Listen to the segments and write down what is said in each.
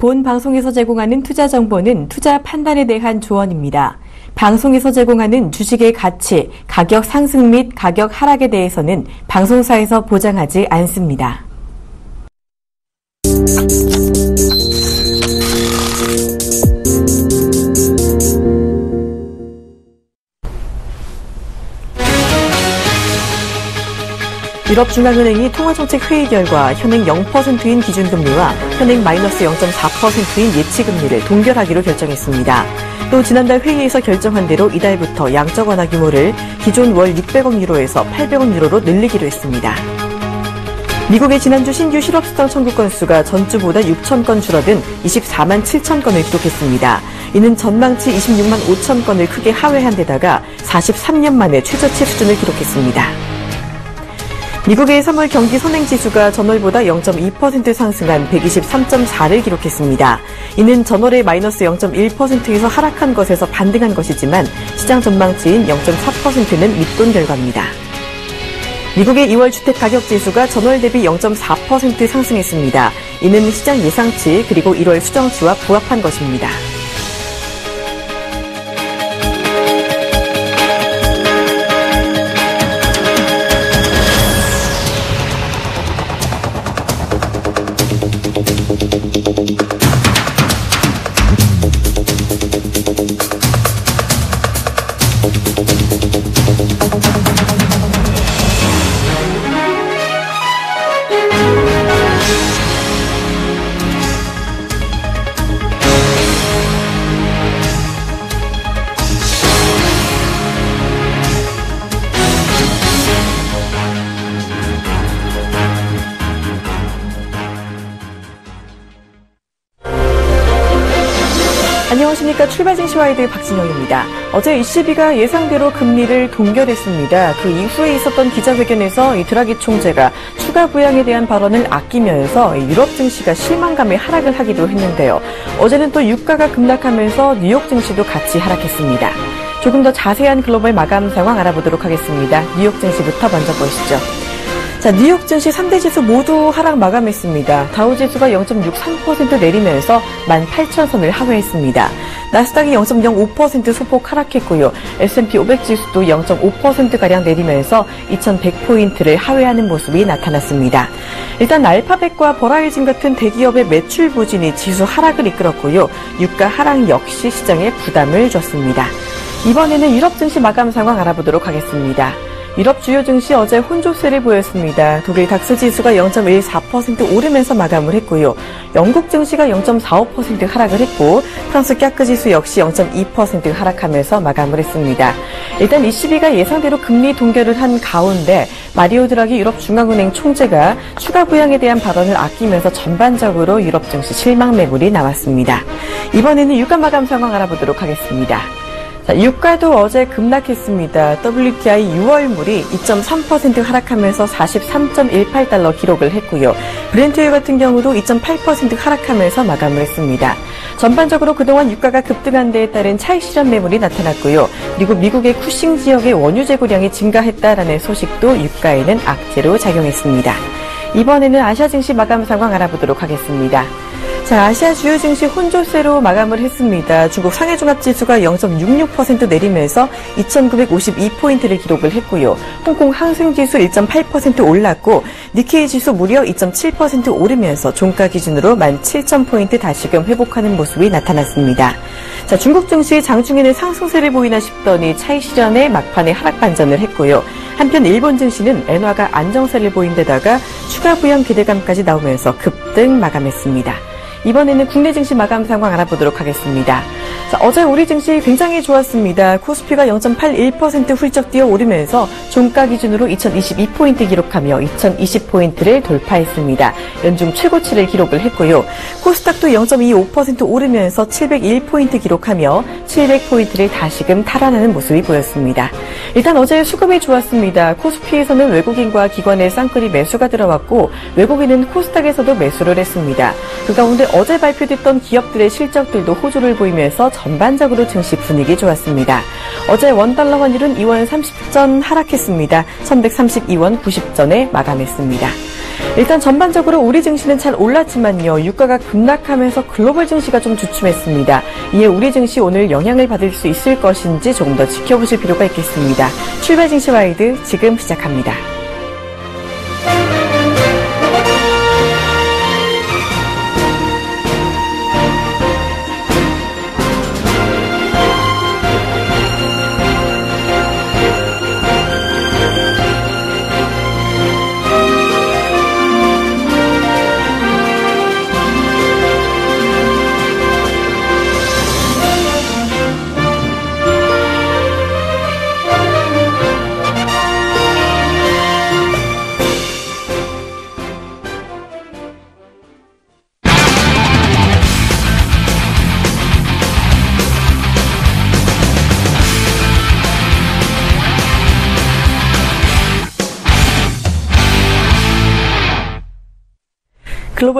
본 방송에서 제공하는 투자 정보는 투자 판단에 대한 조언입니다. 방송에서 제공하는 주식의 가치, 가격 상승 및 가격 하락에 대해서는 방송사에서 보장하지 않습니다. 유럽중앙은행이 통화정책 회의 결과 현행 0%인 기준금리와 현행 마이너스 0.4%인 예치금리를 동결하기로 결정했습니다. 또 지난달 회의에서 결정한 대로 이달부터 양적 완화 규모를 기존 월 600억 유로에서 800억 유로로 늘리기로 했습니다. 미국의 지난주 신규 실업수당 청구 건수가 전주보다 6천 건 줄어든 24만 7천 건을 기록했습니다. 이는 전망치 26만 5천 건을 크게 하회한 데다가 43년 만에 최저치 수준을 기록했습니다. 미국의 3월 경기 선행 지수가 전월보다 0.2% 상승한 123.4를 기록했습니다. 이는 전월의 마이너스 0.1%에서 하락한 것에서 반등한 것이지만 시장 전망치인 0.4%는 밑돈 결과입니다. 미국의 2월 주택 가격 지수가 전월 대비 0.4% 상승했습니다. 이는 시장 예상치 그리고 1월 수정치와 부합한 것입니다. 시와이드 박진영입니다. 어제 ECB가 예상대로 금리를 동결했습니다. 그 이후에 있었던 기자회견에서 이 드라기 총재가 추가 부양에 대한 발언을 아끼면서 유럽 증시가 실망감에 하락을 하기도 했는데요. 어제는 또 유가가 급락하면서 뉴욕 증시도 같이 하락했습니다. 조금 더 자세한 글로벌 마감 상황 알아보도록 하겠습니다. 뉴욕 증시부터 먼저 보시죠. 자, 뉴욕 증시 3대 지수 모두 하락 마감했습니다. 다우 지수가 0.63% 내리면서 18,000선을 하회했습니다. 나스닥이 0.05% 소폭 하락했고요. S&P 500 지수도 0.5%가량 내리면서 2,100포인트를 하회하는 모습이 나타났습니다. 일단 알파벳과 버라이즌 같은 대기업의 매출 부진이 지수 하락을 이끌었고요. 유가 하락 역시 시장에 부담을 줬습니다. 이번에는 유럽 증시 마감 상황 알아보도록 하겠습니다. 유럽 주요 증시 어제 혼조세를 보였습니다. 독일 닥스 지수가 0.14% 오르면서 마감을 했고요. 영국 증시가 0.45% 하락을 했고 프랑스 깍크 지수 역시 0.2% 하락하면서 마감을 했습니다. 일단 ECB가 예상대로 금리 동결을 한 가운데 마리오 드라기 유럽 중앙은행 총재가 추가 부양에 대한 발언을 아끼면서 전반적으로 유럽 증시 실망 매물이 나왔습니다. 이번에는 유가 마감 상황 알아보도록 하겠습니다. 자, 유가도 어제 급락했습니다. WTI 6월물이 2.3% 하락하면서 43.18달러 기록을 했고요. 브렌트유 같은 경우도 2.8% 하락하면서 마감을 했습니다. 전반적으로 그동안 유가가 급등한 데에 따른 차익 실현 매물이 나타났고요. 그리고 미국의 쿠싱 지역의 원유 재고량이 증가했다라는 소식도 유가에는 악재로 작용했습니다. 이번에는 아시아 증시 마감 상황 알아보도록 하겠습니다. 자, 아시아 주요 증시 혼조세로 마감을 했습니다. 중국 상해 종합지수가 0.66% 내리면서 2,952포인트를 기록을 했고요. 홍콩 항생지수 1.8% 올랐고 니케이 지수 무려 2.7% 오르면서 종가 기준으로 17,000포인트 다시금 회복하는 모습이 나타났습니다. 자, 중국 증시 장중에는 상승세를 보이나 싶더니 차익 실현에 막판에 하락 반전을 했고요. 한편 일본 증시는 엔화가 안정세를 보인 데다가 추가 부양 기대감까지 나오면서 급등 마감했습니다. 이번에는 국내 증시 마감 상황 알아보도록 하겠습니다. 자, 어제 우리 증시 굉장히 좋았습니다. 코스피가 0.81% 훌쩍 뛰어 오르면서 종가 기준으로 2022포인트 기록하며 2020포인트를 돌파했습니다. 연중 최고치를 기록을 했고요. 코스닥도 0.25% 오르면서 701포인트 기록하며 700포인트를 다시금 탈환하는 모습이 보였습니다. 일단 어제 수급이 좋았습니다. 코스피에서는 외국인과 기관의 쌍끌이 매수가 들어왔고 외국인은 코스닥에서도 매수를 했습니다. 그 가운데 어제 발표됐던 기업들의 실적들도 호조를 보이면서 전반적으로 증시 분위기 좋았습니다. 어제 원달러 환율은 2원 30전 하락했습니다. 1132원 90전에 마감했습니다. 일단 전반적으로 우리 증시는 잘 올랐지만요. 유가가 급락하면서 글로벌 증시가 좀 주춤했습니다. 이에 우리 증시 오늘 영향을 받을 수 있을 것인지 조금 더 지켜보실 필요가 있겠습니다. 출발 증시 와이드 지금 시작합니다.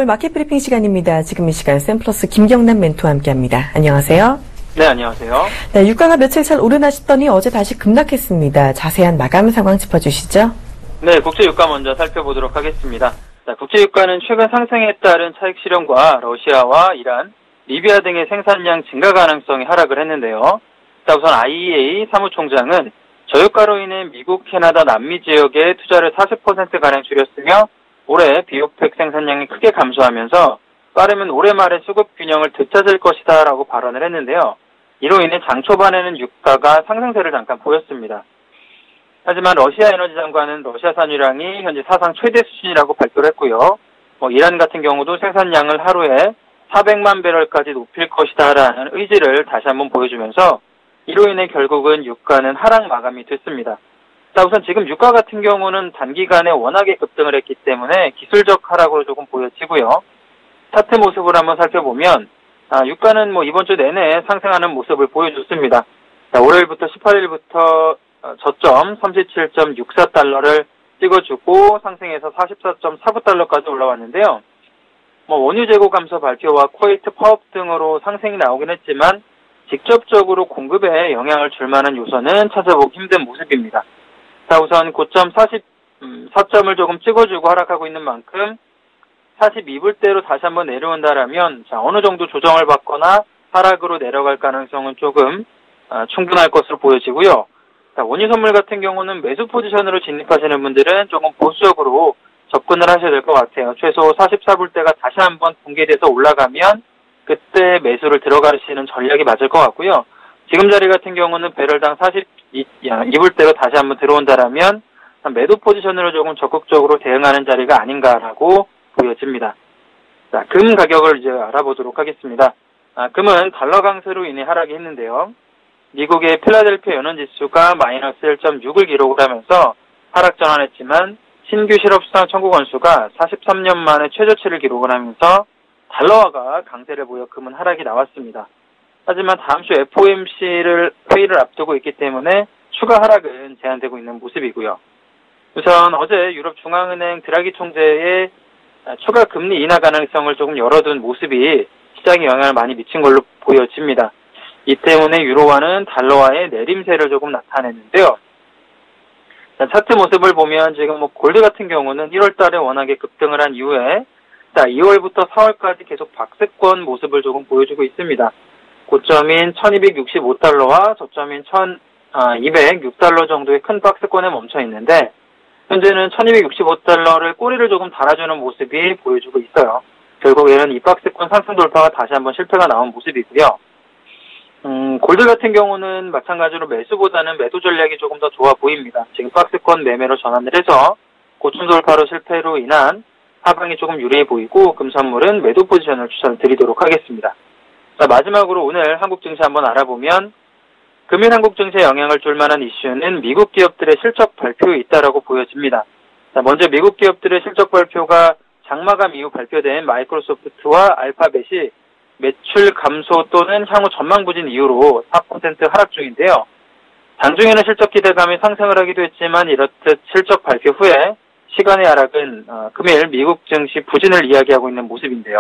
글로벌 마켓 브리핑 시간입니다. 지금 이 시간 샘플러스 김경남 멘토와 함께합니다. 안녕하세요. 네, 안녕하세요. 네, 유가가 며칠 잘 오르나 싶더니 어제 다시 급락했습니다. 자세한 마감 상황 짚어주시죠. 네, 국제 유가 먼저 살펴보도록 하겠습니다. 자, 국제 유가는 최근 상승에 따른 차익 실현과 러시아와 이란, 리비아 등의 생산량 증가 가능성이 하락을 했는데요. 자, 우선 IEA 사무총장은 저유가로 인해 미국, 캐나다, 남미 지역에 투자를 40%가량 줄였으며 올해 비오펙 생산량이 크게 감소하면서 빠르면 올해 말에 수급 균형을 되찾을 것이다 라고 발언을 했는데요. 이로 인해 장 초반에는 유가가 상승세를 잠깐 보였습니다. 하지만 러시아 에너지 장관은 러시아 산유량이 현재 사상 최대 수준이라고 발표를 했고요. 뭐 이란 같은 경우도 생산량을 하루에 400만 배럴까지 높일 것이다라는 의지를 다시 한번 보여주면서 이로 인해 결국은 유가는 하락 마감이 됐습니다. 자, 우선 지금 유가 같은 경우는 단기간에 워낙에 급등을 했기 때문에 기술적 하락으로 조금 보여지고요. 차트 모습을 한번 살펴보면 아, 유가는 뭐 이번 주 내내 상승하는 모습을 보여줬습니다. 자, 월요일부터 18일부터 어, 저점 37.64달러를 찍어주고 상승해서 44.49달러까지 올라왔는데요. 뭐 원유 재고 감소 발표와 코웨이트 파업 등으로 상승이 나오긴 했지만 직접적으로 공급에 영향을 줄 만한 요소는 찾아보기 힘든 모습입니다. 자, 우선 고점 44점을 음, 조금 찍어주고 하락하고 있는 만큼 42불대로 다시 한번 내려온다라면 자, 어느 정도 조정을 받거나 하락으로 내려갈 가능성은 조금 어, 충분할 것으로 보여지고요. 자, 원유 선물 같은 경우는 매수 포지션으로 진입하시는 분들은 조금 보수적으로 접근을 하셔야 될 것 같아요. 최소 44불대가 다시 한번 붕괴돼서 올라가면 그때 매수를 들어가시는 전략이 맞을 것 같고요. 지금 자리 같은 경우는 배럴당 42불대로 다시 한번 들어온다라면 매도 포지션으로 조금 적극적으로 대응하는 자리가 아닌가라고 보여집니다. 자, 금 가격을 이제 알아보도록 하겠습니다. 아, 금은 달러 강세로 인해 하락이 했는데요. 미국의 필라델피아 연원 지수가 마이너스 1.6을 기록을 하면서 하락 전환했지만 신규 실업 수당 청구 건수가 43년 만에 최저치를 기록을 하면서 달러화가 강세를 보여 금은 하락이 나왔습니다. 하지만 다음 주 FOMC를 회의를 앞두고 있기 때문에 추가 하락은 제한되고 있는 모습이고요. 우선 어제 유럽 중앙은행 드라기 총재의 추가 금리 인하 가능성을 조금 열어둔 모습이 시장에 영향을 많이 미친 걸로 보여집니다. 이 때문에 유로화는 달러화의 내림세를 조금 나타냈는데요. 차트 모습을 보면 지금 뭐 골드 같은 경우는 1월 달에 워낙에 급등을 한 이후에 자, 2월부터 4월까지 계속 박스권 모습을 조금 보여주고 있습니다. 고점인 1265달러와 저점인 1206달러 정도의 큰 박스권에 멈춰 있는데 현재는 1265달러를 꼬리를 조금 달아주는 모습이 보여주고 있어요. 결국에는 이 박스권 상승 돌파가 다시 한번 실패가 나온 모습이고요. 음, 골드 같은 경우는 마찬가지로 매수보다는 매도 전략이 조금 더 좋아 보입니다. 지금 박스권 매매로 전환을 해서 고점 돌파로 실패로 인한 하방이 조금 유리해 보이고 금선물은 매도 포지션을 추천드리도록 하겠습니다. 자, 마지막으로 오늘 한국 증시 한번 알아보면 금일 한국 증시에 영향을 줄 만한 이슈는 미국 기업들의 실적 발표에 있다라고 보여집니다. 자, 먼저 미국 기업들의 실적 발표가 장마감 이후 발표된 마이크로소프트와 알파벳이 매출 감소 또는 향후 전망 부진 이후로 4% 하락 중인데요. 장중에는 실적 기대감이 상승을 하기도 했지만 이렇듯 실적 발표 후에 시간외 하락은 어, 금일 미국 증시 부진을 이야기하고 있는 모습인데요.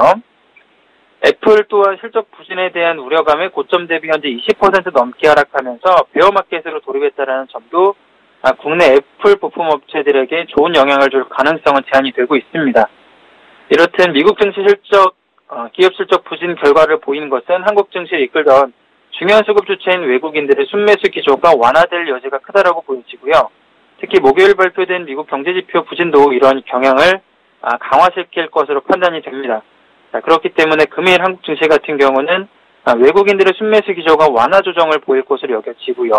애플 또한 실적 부진에 대한 우려감에 고점 대비 현재 20% 넘게 하락하면서 베어마켓으로 돌입했다는 점도 아, 국내 애플 부품 업체들에게 좋은 영향을 줄 가능성은 제한이 되고 있습니다. 이렇듯 미국 증시 실적, 어, 기업 실적 부진 결과를 보이는 것은 한국 증시를 이끌던 중요한 수급 주체인 외국인들의 순매수 기조가 완화될 여지가 크다라고 보여지고요. 특히 목요일 발표된 미국 경제지표 부진도 이런 경향을 아, 강화시킬 것으로 판단이 됩니다. 자, 그렇기 때문에 금일 한국 증시 같은 경우는 아, 외국인들의 순매수 기조가 완화 조정을 보일 것으로 여겨지고요.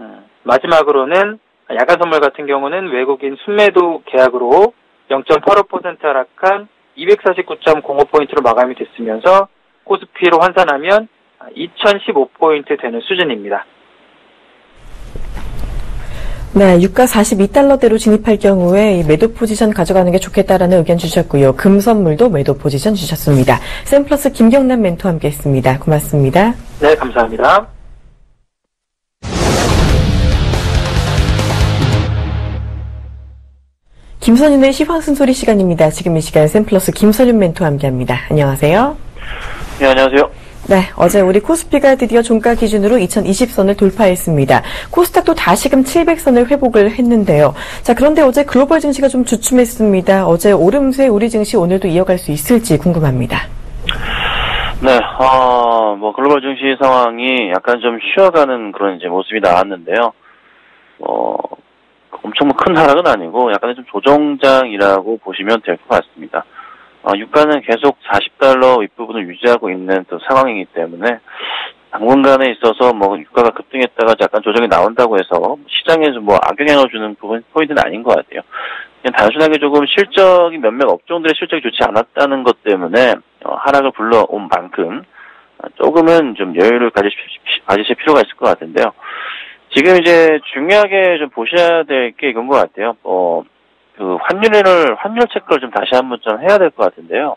음, 마지막으로는 야간 선물 같은 경우는 외국인 순매도 계약으로 0.85% 하락한 249.05포인트로 마감이 됐으면서 코스피로 환산하면 2015포인트 되는 수준입니다. 네, 유가 42달러대로 진입할 경우에 매도 포지션 가져가는 게 좋겠다라는 의견 주셨고요. 금 선물도 매도 포지션 주셨습니다. 샘플러스 김경남 멘토 함께 했습니다. 고맙습니다. 네, 감사합니다. 김선윤의 시황순소리 시간입니다. 지금 이 시간 샘플러스 김선윤 멘토와 함께합니다. 안녕하세요. 네, 안녕하세요. 네, 어제 우리 코스피가 드디어 종가 기준으로 2020선을 돌파했습니다. 코스닥도 다시금 700선을 회복을 했는데요. 자, 그런데 어제 글로벌 증시가 좀 주춤했습니다. 어제 오름세 우리 증시 오늘도 이어갈 수 있을지 궁금합니다. 네, 어, 뭐 글로벌 증시 상황이 약간 좀 쉬어가는 그런 이제 모습이 나왔는데요. 어, 엄청 큰 하락은 아니고 약간의 좀 조정장이라고 보시면 될 것 같습니다. 어, 유가는 계속 40달러 윗부분을 유지하고 있는 또 상황이기 때문에 당분간에 있어서 뭐 유가가 급등했다가 약간 조정이 나온다고 해서 시장에서 뭐 악영향을 주는 부분 포인트는 아닌 것 같아요. 그냥 단순하게 조금 실적이 몇몇 업종들의 실적이 좋지 않았다는 것 때문에 어, 하락을 불러온 만큼 조금은 좀 여유를 가지실, 가지실 필요가 있을 것 같은데요. 지금 이제 중요하게 좀 보셔야 될 게 이건 것 같아요. 어, 그 환율을 환율 체크를 좀 다시 한번 좀 해야 될 것 같은데요.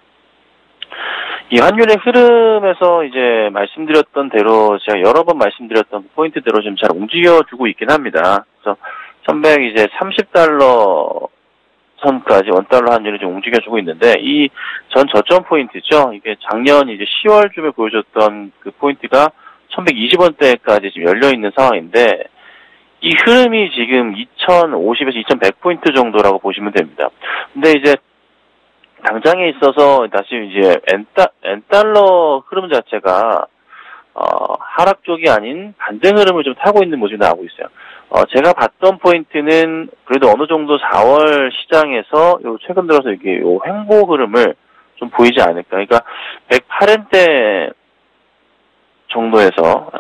이 환율의 흐름에서 이제 말씀드렸던 대로 제가 여러 번 말씀드렸던 포인트대로 좀 잘 움직여주고 있긴 합니다. 그래서 1100 이제 30달러 선까지 원달러 환율이 좀 움직여주고 있는데 이 전 저점 포인트죠. 이게 작년 이제 10월쯤에 보여줬던 그 포인트가 1120원대까지 지금 열려 있는 상황인데 이 흐름이 지금 2050에서 2100포인트 정도라고 보시면 됩니다. 근데 이제 당장에 있어서 다시 이제 엔달, 엔달러 흐름 자체가 어, 하락 쪽이 아닌 반등 흐름을 좀 타고 있는 모습이 나오고 있어요. 어, 제가 봤던 포인트는 그래도 어느 정도 4월 시장에서 요 최근 들어서 이게 요 횡보 흐름을 좀 보이지 않을까. 그러니까 108엔대 정도에서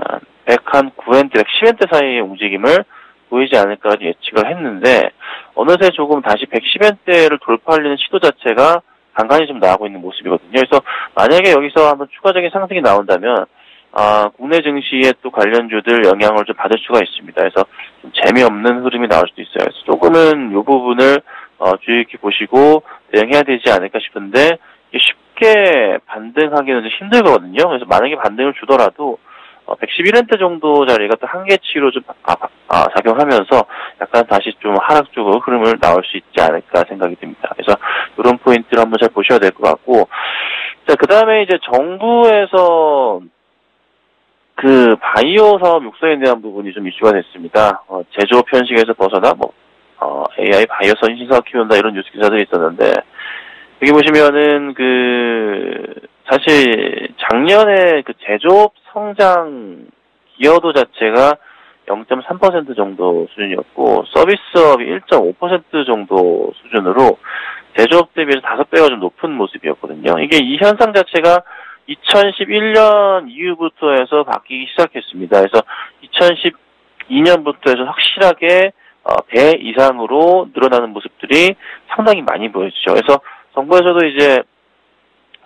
100한 9엔대, 110엔 대 사이의 움직임을 보이지 않을까 예측을 했는데 어느새 조금 다시 110엔 대를 돌파하려는 시도 자체가 간간히 좀 나오고 있는 모습이거든요. 그래서 만약에 여기서 한번 추가적인 상승이 나온다면 아, 국내 증시에 또 관련주들 영향을 좀 받을 수가 있습니다. 그래서 좀 재미없는 흐름이 나올 수도 있어요. 그래서 조금은 이 부분을 어, 주의 깊게 보시고 대응해야 되지 않을까 싶은데 쉽게 반등하기는 좀 힘들거든요. 그래서 만약에 반등을 주더라도 111엔대 어, 정도 자리가 또 한계치로 좀 아, 아, 작용하면서 약간 다시 좀 하락 쪽으로 흐름을 나올 수 있지 않을까 생각이 듭니다. 그래서 이런 포인트를 한번 잘 보셔야 될 것 같고, 자, 그 다음에 이제 정부에서 그 바이오 사업 육성에 대한 부분이 좀 이슈가 됐습니다. 어, 제조업 현식에서 벗어나 뭐 어, AI 바이오 선신 사업 키운다 이런 뉴스 기사들이 있었는데 여기 보시면은 그 사실 작년에 그 제조업 성장 기여도 자체가 0.3% 정도 수준이었고 서비스업이 1.5% 정도 수준으로 제조업 대비해서 5배가 좀 높은 모습이었거든요. 이게 이 현상 자체가 2011년 이후부터 해서 바뀌기 시작했습니다. 그래서 2012년부터 해서 확실하게 어, 배 이상으로 늘어나는 모습들이 상당히 많이 보여지죠. 그래서 정부에서도 이제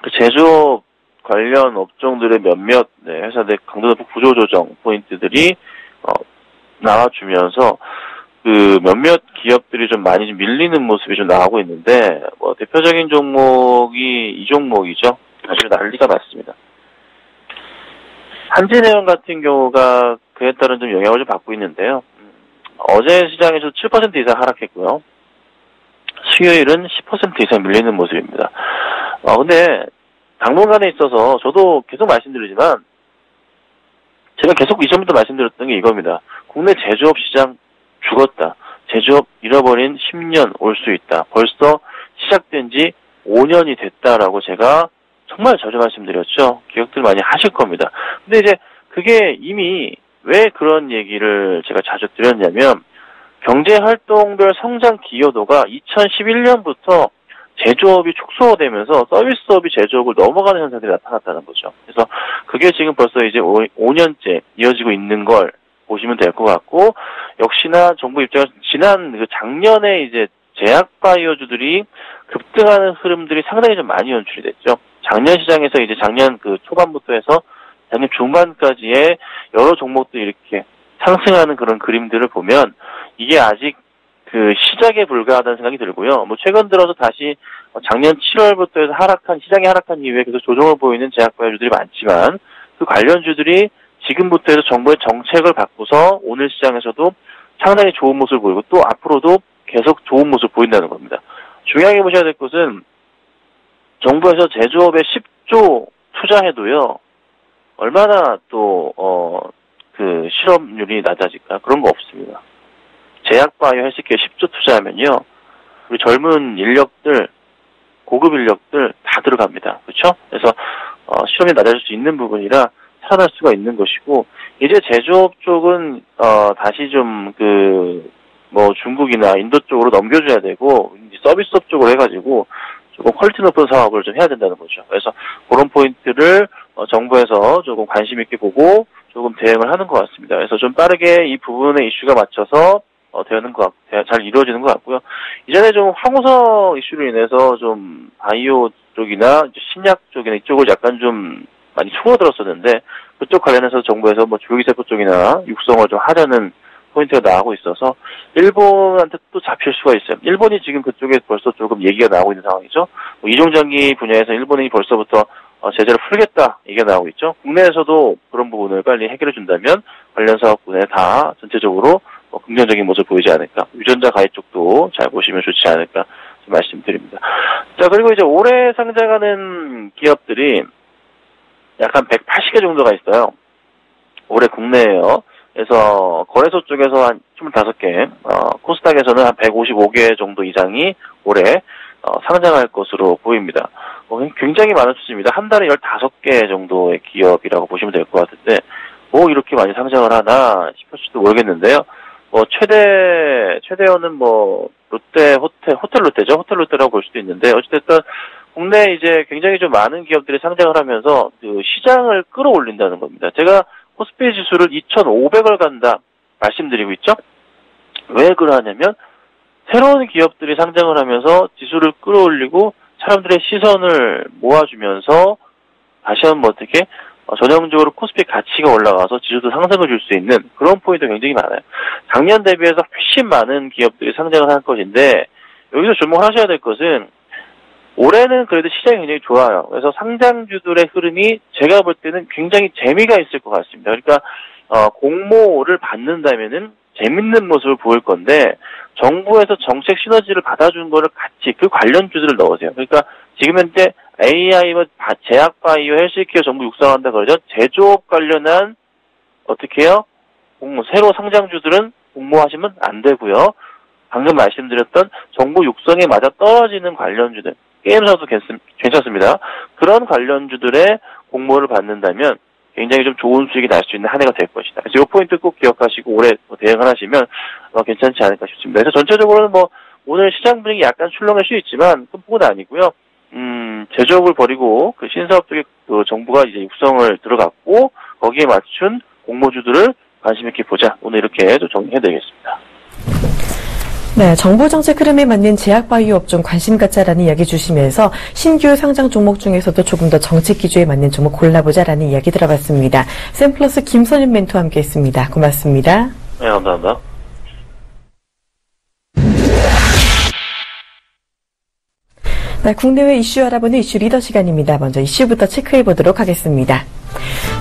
그 제조업 관련 업종들의 몇몇 네, 회사들 강도 높은 구조조정 포인트들이 어, 나와주면서 그 몇몇 기업들이 좀 많이 좀 밀리는 모습이 좀 나오고 있는데 뭐 대표적인 종목이 이 종목이죠. 사실 난리가 났습니다. 한진해운 같은 경우가 그에 따른 좀 영향을 좀 받고 있는데요. 음, 어제 시장에서 7% 이상 하락했고요. 수요일은 10% 이상 밀리는 모습입니다. 어, 근데 당분간에 있어서 저도 계속 말씀드리지만 제가 계속 이전부터 말씀드렸던 게 이겁니다. 국내 제조업 시장 죽었다. 제조업 잃어버린 10년 올 수 있다. 벌써 시작된 지 5년이 됐다라고 제가 정말 자주 말씀드렸죠. 기억들 많이 하실 겁니다. 근데 이제 그게 이미 왜 그런 얘기를 제가 자주 드렸냐면 경제활동별 성장 기여도가 2011년부터 제조업이 축소되면서 서비스업이 제조업을 넘어가는 현상들이 나타났다는 거죠. 그래서 그게 지금 벌써 이제 5, 년째 이어지고 있는 걸 보시면 될 것 같고 역시나 정부 입장에서 지난 그 작년에 이제 제약 바이오주들이 급등하는 흐름들이 상당히 좀 많이 연출이 됐죠. 작년 시장에서 이제 작년 그 초반부터 해서 작년 중반까지의 여러 종목들이 이렇게 상승하는 그런 그림들을 보면 이게 아직 그 시작에 불과하다는 생각이 들고요. 뭐 최근 들어서 다시 작년 7월부터 해서 하락한 시장이 하락한 이후에 계속 조정을 보이는 제약바이오주들이 많지만 그 관련주들이 지금부터 해서 정부의 정책을 바꾸서 오늘 시장에서도 상당히 좋은 모습을 보이고 또 앞으로도 계속 좋은 모습을 보인다는 겁니다. 중요하게 보셔야 될 것은 정부에서 제조업에 10조 투자해도요 얼마나 또 어 그 실업률이 낮아질까 그런 거 없습니다. 제약바이오 헬스케어 10조 투자하면요. 우리 젊은 인력들, 고급 인력들 다 들어갑니다. 그렇죠? 그래서 어, 실업이 낮아질 수 있는 부분이라 살아날 수가 있는 것이고 이제 제조업 쪽은 어, 다시 좀 그 뭐 중국이나 인도 쪽으로 넘겨줘야 되고 서비스업 쪽으로 해가지고 조금 quality 높은 사업을 좀 해야 된다는 거죠. 그래서 그런 포인트를 어, 정부에서 조금 관심 있게 보고 조금 대응을 하는 것 같습니다. 그래서 좀 빠르게 이 부분의 이슈가 맞춰서 어, 되는 것 같, 잘 이루어지는 것 같고요. 이전에 좀 황우석 이슈로 인해서 좀 바이오 쪽이나 신약 쪽이나 이쪽을 약간 좀 많이 초어들었었는데 그쪽 관련해서 정부에서 뭐 줄기세포 쪽이나 육성을 좀 하려는 포인트가 나오고 있어서 일본한테 또 잡힐 수가 있어요. 일본이 지금 그쪽에 벌써 조금 얘기가 나오고 있는 상황이죠. 뭐 이종장기 분야에서 일본이 벌써부터 어, 제재를 풀겠다 얘기가 나오고 있죠. 국내에서도 그런 부분을 빨리 해결해 준다면 관련 사업군에 다 전체적으로 어, 긍정적인 모습 보이지 않을까. 유전자 가입 쪽도 잘 보시면 좋지 않을까 말씀드립니다. 자 그리고 이제 올해 상장하는 기업들이 약간 180개 정도가 있어요. 올해 국내에요. 그래서 거래소 쪽에서 한 25개, 어, 코스닥에서는 한 155개 정도 이상이 올해 어, 상장할 것으로 보입니다. 어, 굉장히 많은 수치입니다. 한 달에 15개 정도의 기업이라고 보시면 될 것 같은데 뭐 이렇게 많이 상장을 하나 싶을지도 모르겠는데요. 뭐 최대 최대어는 뭐 롯데 호텔 호텔 롯데죠. 호텔 롯데라고 볼 수도 있는데 어찌됐든 국내 이제 굉장히 좀 많은 기업들이 상장을 하면서 그 시장을 끌어올린다는 겁니다. 제가 코스피 지수를 2,500을 간다 말씀드리고 있죠. 왜 그러냐면 새로운 기업들이 상장을 하면서 지수를 끌어올리고 사람들의 시선을 모아주면서 다시 한번 어떻게 어, 전형적으로 코스피 가치가 올라가서 지수도 상승을 줄 수 있는 그런 포인트가 굉장히 많아요. 작년 대비해서 훨씬 많은 기업들이 상장을 할 것인데 여기서 주목을 하셔야 될 것은 올해는 그래도 시장이 굉장히 좋아요. 그래서 상장주들의 흐름이 제가 볼 때는 굉장히 재미가 있을 것 같습니다. 그러니까 어, 공모를 받는다면은 재밌는 모습을 보일 건데 정부에서 정책 시너지를 받아준 거를 같이 그 관련 주들을 넣으세요. 그러니까 지금 현재 AI, 뭐 제약 바이오, 헬스케어 정부 육성한다 그러죠. 제조업 관련한 어떻게 해요? 공모 새로 상장주들은 공모하시면 안 되고요. 방금 말씀드렸던 정부 육성에 맞아 떨어지는 관련주들 게임사도 괜찮습니다. 그런 관련주들의 공모를 받는다면 굉장히 좀 좋은 수익이 날 수 있는 한 해가 될 것이다. 그래서 이 포인트 꼭 기억하시고 올해 뭐 대응을 하시면 어, 괜찮지 않을까 싶습니다. 그래서 전체적으로는 뭐 오늘 시장 분위기 약간 출렁일 수 있지만 큰 폭은 아니고요. 음, 제조업을 버리고 그 신사업 쪽에 그 정부가 이제 육성을 들어갔고 거기에 맞춘 공모주들을 관심 있게 보자. 오늘 이렇게 좀 정리해드리겠습니다. 네, 정부 정책 흐름에 맞는 제약 바이오 업종 관심 갖자라는 이야기 주시면서 신규 상장 종목 중에서도 조금 더 정책 기조에 맞는 종목 골라보자라는 이야기 들어봤습니다. 샘플러스 김선윤 멘토와 함께했습니다. 고맙습니다. 네, 감사합니다. 네, 국내외 이슈 알아보는 이슈 리더 시간입니다. 먼저 이슈부터 체크해 보도록 하겠습니다.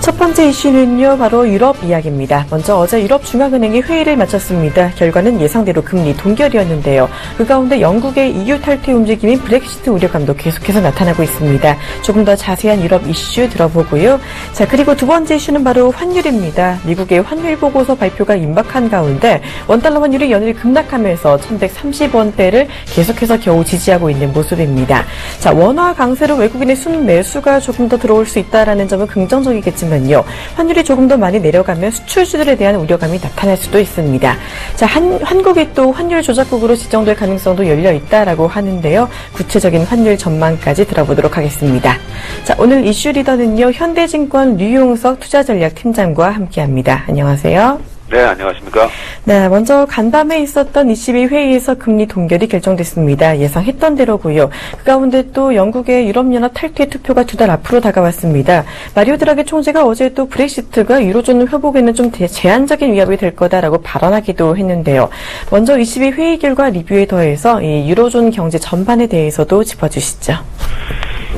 첫 번째 이슈는요, 바로 유럽 이야기입니다. 먼저 어제 유럽 중앙은행이 회의를 마쳤습니다. 결과는 예상대로 금리 동결이었는데요. 그 가운데 영국의 EU 탈퇴 움직임인 브렉시트 우려감도 계속해서 나타나고 있습니다. 조금 더 자세한 유럽 이슈 들어보고요. 자, 그리고 두 번째 이슈는 바로 환율입니다. 미국의 환율 보고서 발표가 임박한 가운데 원달러 환율이 연일 급락하면서 1130원대를 계속해서 겨우 지지하고 있는 모습입니다. 자, 원화 강세로 외국인의 순매수가 조금 더 들어올 수 있다라는 점은 긍정적이겠지만 있지만요. 환율이 조금 더 많이 내려가면 수출주들에 대한 우려감이 나타날 수도 있습니다. 자, 한, 한국이 또 환율 조작국으로 지정될 가능성도 열려 있다라고 하는데요. 구체적인 환율 전망까지 들어보도록 하겠습니다. 자, 오늘 이슈 리더는요. 현대증권 류용석 투자전략팀장과 함께합니다. 안녕하세요. 네, 안녕하십니까. 네, 먼저 간밤에 있었던 ECB 회의에서 금리 동결이 결정됐습니다. 예상했던 대로고요. 그 가운데 또 영국의 유럽연합 탈퇴 투표가 두 달 앞으로 다가왔습니다. 마리오 드라기 총재가 어제 또 브렉시트가 유로존 회복에는 좀 제한적인 위협이 될 거다라고 발언하기도 했는데요. 먼저 ECB 회의 결과 리뷰에 더해서 이 유로존 경제 전반에 대해서도 짚어주시죠.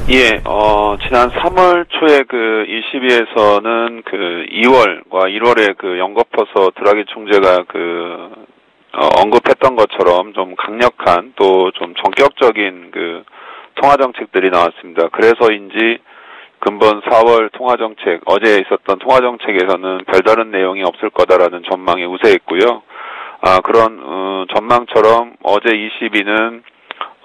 예, 어, 지난 3월 초에 그 22에서는 그 2월과 1월에 그 연거퍼서 드라기 총재가 그, 어, 언급했던 것처럼 좀 강력한 또 좀 전격적인 그 통화 정책들이 나왔습니다. 그래서인지 근본 4월 통화 정책, 어제 있었던 통화 정책에서는 별다른 내용이 없을 거다라는 전망이 우세했고요. 아, 그런, 어, 전망처럼 어제 22는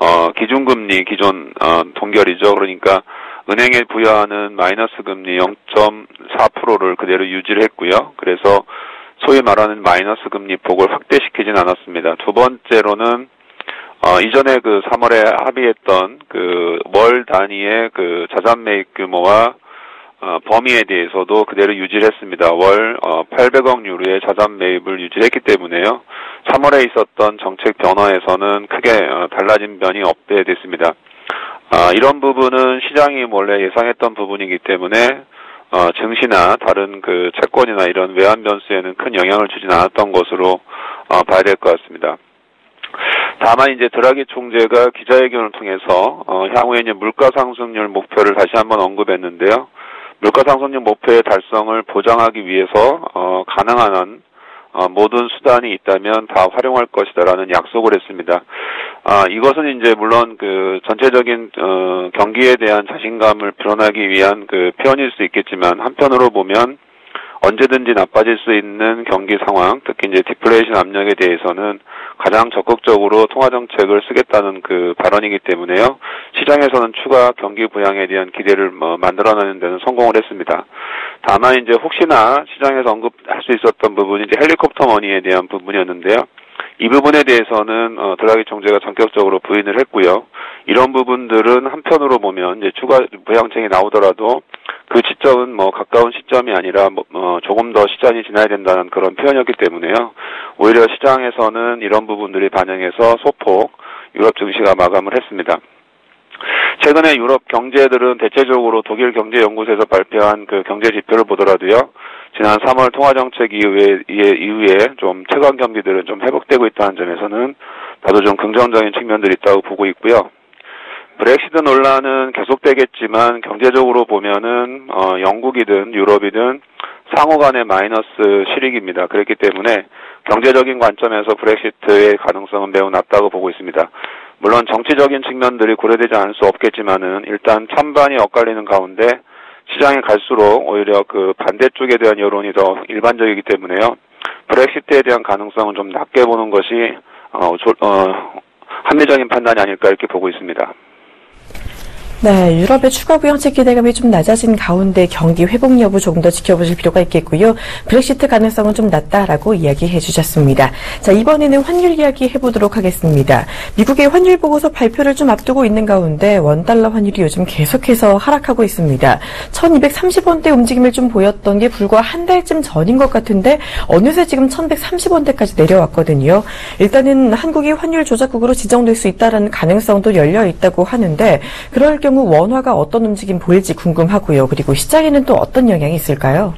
어, 기준금리 기존 어, 동결이죠. 그러니까 은행에 부여하는 마이너스 금리 0.4%를 그대로 유지를 했고요. 그래서 소위 말하는 마이너스 금리 폭을 확대시키진 않았습니다. 두 번째로는 어, 이전에 그 3월에 합의했던 그 월 단위의 그 자산 매입 규모와 어, 범위에 대해서도 그대로 유지를 했습니다. 월 어, 800억 유로의 자산 매입을 유지했기 때문에요. 3월에 있었던 정책 변화에서는 크게 어, 달라진 면이 없게 됐습니다. 아, 이런 부분은 시장이 원래 예상했던 부분이기 때문에 어, 증시나 다른 그 채권이나 이런 외환 변수에는 큰 영향을 주진 않았던 것으로 어, 봐야 될 것 같습니다. 다만 이제 드라기 총재가 기자회견을 통해서 어, 향후에 이제 물가 상승률 목표를 다시 한번 언급했는데요. 물가 상승률 목표의 달성을 보장하기 위해서 어, 가능한 한 어, 모든 수단이 있다면 다 활용할 것이다라는 약속을 했습니다. 아, 이것은 이제 물론 그 전체적인 어, 경기에 대한 자신감을 드러나기 위한 그 표현일 수 있겠지만 한편으로 보면 언제든지 나빠질 수 있는 경기 상황, 특히 이제 디플레이션 압력에 대해서는 가장 적극적으로 통화 정책을 쓰겠다는 그 발언이기 때문에요. 시장에서는 추가 경기 부양에 대한 기대를 뭐 만들어내는 데는 성공을 했습니다. 다만 이제 혹시나 시장에서 언급할 수 있었던 부분이 이제 헬리콥터 머니에 대한 부분이었는데요. 이 부분에 대해서는 어, 드라기 총재가 전격적으로 부인을 했고요. 이런 부분들은 한편으로 보면 이제 추가 부양책이 나오더라도 그 시점은 뭐 가까운 시점이 아니라 뭐, 어, 조금 더 시간이 지나야 된다는 그런 표현이었기 때문에요. 오히려 시장에서는 이런 부분들이 반영해서 소폭 유럽 증시가 마감을 했습니다. 최근에 유럽 경제들은 대체적으로 독일 경제연구소에서 발표한 그 경제 지표를 보더라도요. 지난 3월 통화정책 이후에, 이후에 좀 최강 경기들은 좀 회복되고 있다는 점에서는 다소 좀 긍정적인 측면들이 있다고 보고 있고요. 브렉시트 논란은 계속되겠지만 경제적으로 보면은 어, 영국이든 유럽이든 상호 간의 마이너스 실익입니다. 그렇기 때문에 경제적인 관점에서 브렉시트의 가능성은 매우 낮다고 보고 있습니다. 물론 정치적인 측면들이 고려되지 않을 수 없겠지만은 일단 찬반이 엇갈리는 가운데 시장에 갈수록 오히려 그 반대쪽에 대한 여론이 더 일반적이기 때문에요. 브렉시트에 대한 가능성은 좀 낮게 보는 것이 어, 조, 어, 합리적인 판단이 아닐까 이렇게 보고 있습니다. 네, 유럽의 추가 부양책 기대감이 좀 낮아진 가운데 경기 회복 여부 조금 더 지켜보실 필요가 있겠고요. 브렉시트 가능성은 좀 낮다라고 이야기해 주셨습니다. 자, 이번에는 환율 이야기 해보도록 하겠습니다. 미국의 환율 보고서 발표를 좀 앞두고 있는 가운데 원달러 환율이 요즘 계속해서 하락하고 있습니다. 1230원대 움직임을 좀 보였던 게 불과 한 달쯤 전인 것 같은데 어느새 지금 1130원대까지 내려왔거든요. 일단은 한국이 환율 조작국으로 지정될 수 있다는 가능성도 열려 있다고 하는데 그럴 경우 경우 원화가 어떤 움직임 보일지 궁금하고요. 그리고 시장에는 또 어떤 영향이 있을까요?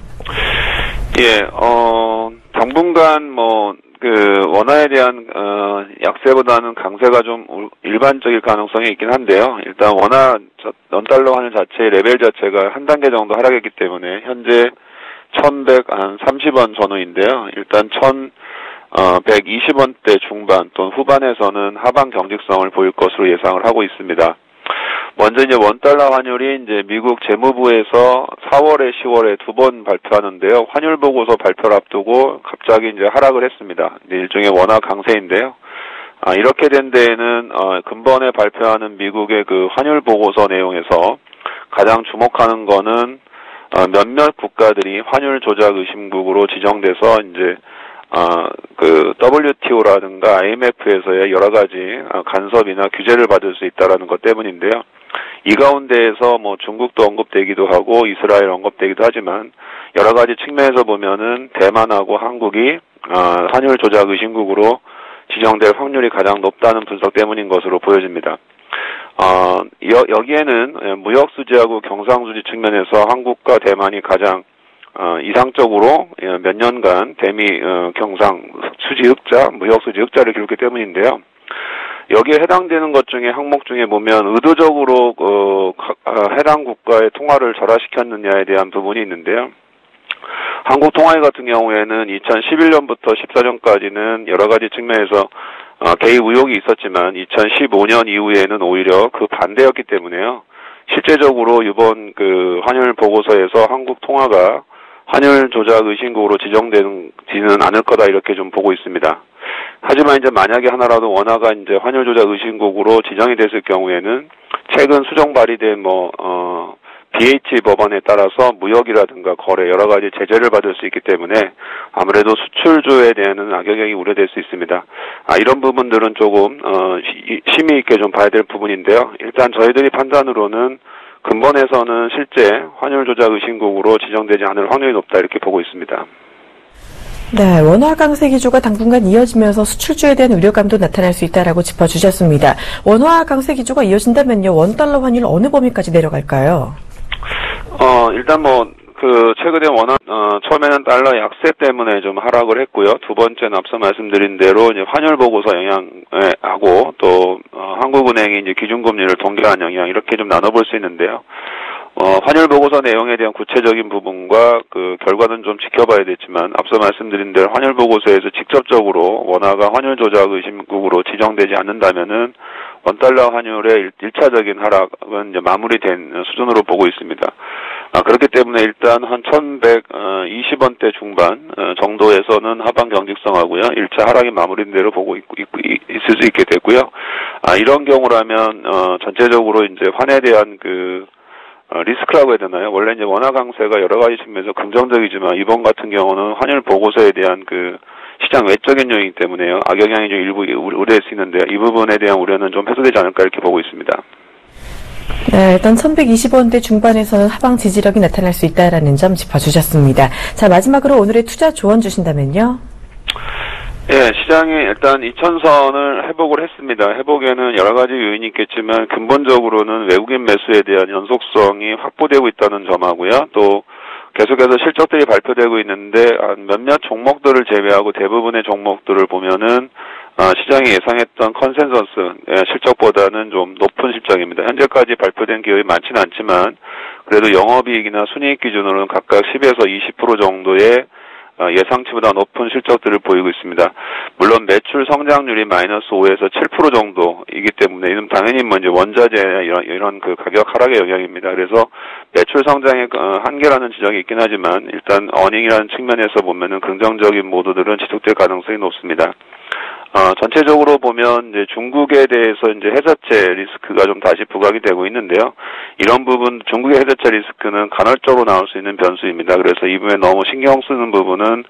예, 어, 당분간 뭐, 그 원화에 대한 어, 약세보다는 강세가 좀 울- 일반적일 가능성이 있긴 한데요. 일단 원화 저- 원달러 환율 자체 레벨 자체가 한 단계 정도 하락했기 때문에 현재 1130원 전후인데요. 일단 1120원대 중반 또는 후반에서는 하방 경직성을 보일 것으로 예상을 하고 있습니다. 먼저 이제 원달러 환율이 이제 미국 재무부에서 4월에 10월에 두 번 발표하는데요. 환율 보고서 발표를 앞두고 갑자기 이제 하락을 했습니다. 이제 일종의 원화 강세인데요. 아, 이렇게 된 데에는 어, 근본에 발표하는 미국의 그 환율 보고서 내용에서 가장 주목하는 거는 어, 몇몇 국가들이 환율 조작 의심국으로 지정돼서 이제 아, 그 WTO라든가 IMF에서의 여러 가지 아, 간섭이나 규제를 받을 수 있다라는 것 때문인데요. 이 가운데에서 뭐 중국도 언급되기도 하고 이스라엘 언급되기도 하지만 여러 가지 측면에서 보면은 대만하고 한국이 아, 환율 조작 의심국으로 지정될 확률이 가장 높다는 분석 때문인 것으로 보여집니다. 어, 여, 여기에는 예, 무역 수지하고 경상 수지 측면에서 한국과 대만이 가장 어, 이상적으로 예, 몇 년간 대미 어, 경상 수지 흑자, 무역 수지 흑자를 기록했기 때문인데요. 여기에 해당되는 것 중에 항목 중에 보면 의도적으로 어, 가- 아, 해당 국가의 통화를 절하시켰느냐에 대한 부분이 있는데요. 한국 통화회 같은 경우에는 2011년부터 14년까지는 여러 가지 측면에서 어, 개입 의혹이 있었지만 2015년 이후에는 오히려 그 반대였기 때문에요. 실제적으로 이번 그 환율 보고서에서 한국 통화가 환율 조작 의심국으로 지정되지는 않을 거다 이렇게 좀 보고 있습니다. 하지만 이제 만약에 하나라도 원화가 이제 환율 조작 의심국으로 지정이 됐을 경우에는 최근 수정 발의된 뭐, 어, BH 법안에 따라서 무역이라든가 거래 여러 가지 제재를 받을 수 있기 때문에 아무래도 수출주에 대한 악영향이 우려될 수 있습니다. 아, 이런 부분들은 조금 어, 시- 심의 있게 좀 봐야 될 부분인데요. 일단 저희들이 판단으로는 근본에서는 실제 환율 조작 의심국으로 지정되지 않을 확률이 높다 이렇게 보고 있습니다. 네, 원화 강세 기조가 당분간 이어지면서 수출주에 대한 우려감도 나타날 수 있다라고 짚어주셨습니다. 원화 강세 기조가 이어진다면요, 원 달러 환율 어느 범위까지 내려갈까요? 어, 일단 뭐, 그, 최근에 워낙, 어, 처음에는 달러 약세 때문에 좀 하락을 했고요. 두 번째는 앞서 말씀드린 대로 이제 환율 보고서 영향에 하고 또, 어, 한국은행이 이제 기준금리를 동결한 영향 이렇게 좀 나눠볼 수 있는데요. 어, 환율 보고서 내용에 대한 구체적인 부분과 그 결과는 좀 지켜봐야 되지만 앞서 말씀드린 대로 환율 보고서에서 직접적으로 원화가 환율 조작 의심국으로 지정되지 않는다면은 원달러 환율의 일, 차적인 하락은 이제 마무리된 수준으로 보고 있습니다. 아, 그렇기 때문에 일단 한 1120원대 중반 어, 정도에서는 하방 경직성하고요. 1차 하락이 마무리된 대로 보고 있, 있, 있을 수 있게 되고요. 아, 이런 경우라면 어, 전체적으로 이제 환에 대한 그 어, 리스크라고 해야 되나요? 원래 이제 원화 강세가 여러 가지 측면에서 긍정적이지만 이번 같은 경우는 환율 보고서에 대한 그 시장 외적인 요인이기 때문에요. 악영향이 좀 일부 우- 우려될 수 있는데요. 이 부분에 대한 우려는 좀 해소되지 않을까 이렇게 보고 있습니다. 네, 일단 1120원대 중반에서는 하방 지지력이 나타날 수 있다라는 점 짚어주셨습니다. 자, 마지막으로 오늘의 투자 조언 주신다면요? 예, 시장이 일단 이천선을 회복을 했습니다. 회복에는 여러 가지 요인이 있겠지만 근본적으로는 외국인 매수에 대한 연속성이 확보되고 있다는 점하고요. 또 계속해서 실적들이 발표되고 있는데 한 몇몇 종목들을 제외하고 대부분의 종목들을 보면은 아, 시장이 예상했던 컨센서스 예, 실적보다는 좀 높은 실적입니다. 현재까지 발표된 기업이 많지는 않지만 그래도 영업이익이나 순이익 기준으로는 각각 10에서 20% 정도의 어, 예상치보다 높은 실적들을 보이고 있습니다. 물론 매출 성장률이 마이너스 5에서 7% 정도이기 때문에 이는 당연히 뭐 이제 원자재 이런 이런 그 가격 하락의 영향입니다. 그래서 매출 성장의 어, 한계라는 지적이 있긴 하지만 일단 어닝이라는 측면에서 보면은 긍정적인 모드들은 지속될 가능성이 높습니다. 어, 전체적으로 보면 이제 중국에 대해서 이제 해자체 리스크가 좀 다시 부각이 되고 있는데요. 이런 부분 중국의 해자체 리스크는 간헐적으로 나올 수 있는 변수입니다. 그래서 이 부분에 너무 신경 쓰는 부분은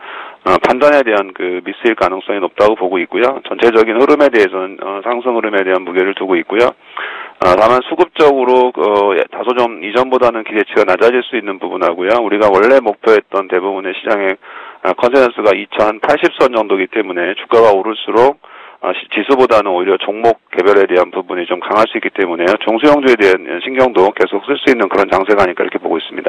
어, 판단에 대한 그 미스일 가능성이 높다고 보고 있고요. 전체적인 흐름에 대해서는 어, 상승 흐름에 대한 무게를 두고 있고요. 어, 다만 수급적으로 어, 예, 다소 좀 이전보다는 기대치가 낮아질 수 있는 부분하고요. 우리가 원래 목표했던 대부분의 시장의 어, consensus가 2080선 정도이기 때문에 주가가 오를수록 어, 시- 지수보다는 오히려 종목 개별에 대한 부분이 좀 강할 수 있기 때문에요. 중소형주에 대한 신경도 계속 쓸 수 있는 그런 장세가 아닐까 이렇게 보고 있습니다.